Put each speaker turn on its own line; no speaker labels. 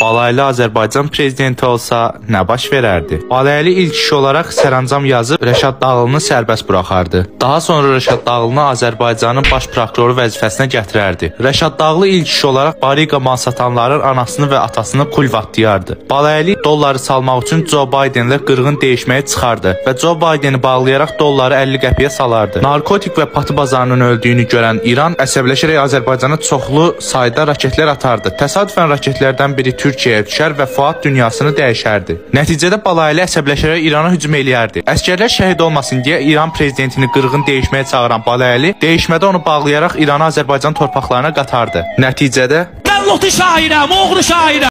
Balaylı Azərbaycan prezidenti olsa nə baş verərdi? Balaylı ilk kişi olaraq sərəncam yazıb Rəşad Dağlını sərbəst buraxardı. Daha sonra Rəşad Dağlını Azərbaycanın baş prokuroru vəzifəsinə gətirərdi. Rəşad Dağlı ilk kişi olaraq Bariqa mal satanların anasını və atasını kulvatlayardı. Balaylı dolları salmaq üçün Joe Bidenlə qırğın dəyişməyə çıxardı və Joe Bideni bağlayaraq dolları 50 qəpiyə salardı. Narkotik və patı bazarının öldüyünü görən İran əsəbləşərək Azərbaycana çoxlu sayda raketlər atardı. Təsadüfən raketlərdən biri Türkiyəyə düşər və Fuad dünyasını dəyişərdi. Nəticədə Balaylı əsəbləşərək İrana hücum eləyərdi. Əskərlər şəhid olmasın deyə İran prezidentini qırğın dəyişməyə çağıran Balaylı dəyişmədə onu bağlayaraq İranı Azərbaycan torpaqlarına qatardı. Nəticədə
Mən lotu şairəm, oğru şairəm.